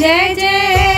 जय जय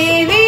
baby.